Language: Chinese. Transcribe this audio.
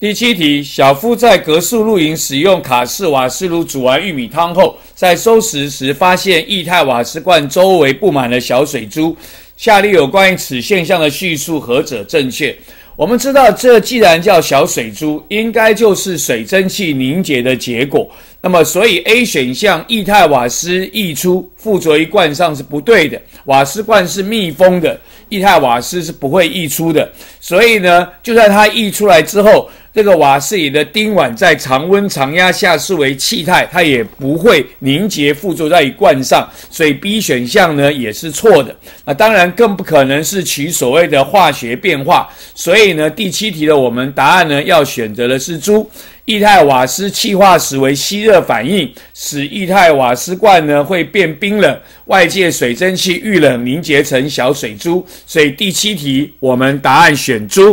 第七题，小夫在格树露营使用卡式瓦斯炉煮完玉米汤后，在收拾时发现液态瓦斯罐周围布满了小水珠。下列有关于此现象的叙述何者正确？我们知道，这既然叫小水珠，应该就是水蒸气凝结的结果。那么，所以 A 选项液态瓦斯溢出附着于罐上是不对的。瓦斯罐是密封的，液态瓦斯是不会溢出的。所以呢，就算它溢出来之后，这个瓦斯里的丁烷在常温常压下视为气态，它也不会凝结附着在罐上，所以 B 选项呢也是错的。那当然更不可能是取所谓的化学变化，所以所以呢第七题的我们答案呢要选择的是猪。液态瓦斯气化时为吸热反应，使液态瓦斯罐呢会变冰冷，外界水蒸气遇冷凝结成小水珠，所以第七题我们答案选猪。